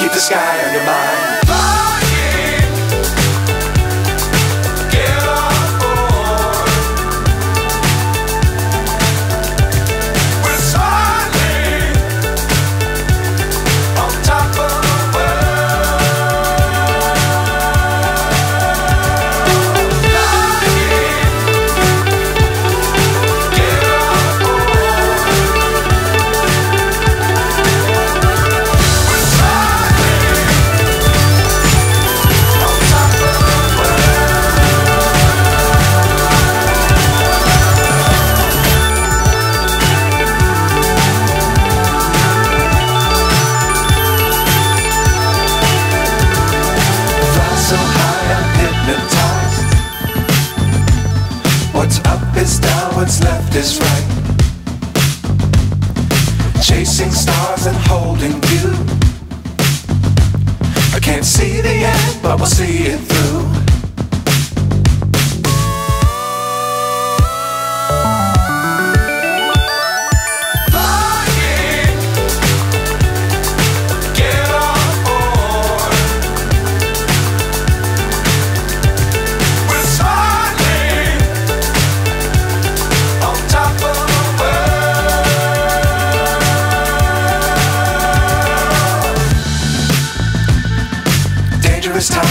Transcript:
Keep the sky on your mind. But we'll see it through.